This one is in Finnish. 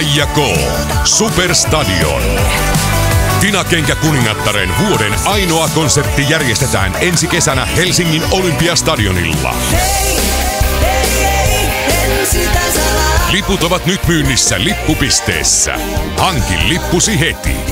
Kaija K. Superstadion. Tina kuningattaren vuoden ainoa konsertti järjestetään ensi kesänä Helsingin Olympiastadionilla. Liput ovat nyt myynnissä lippupisteessä. Hankin lippusi heti.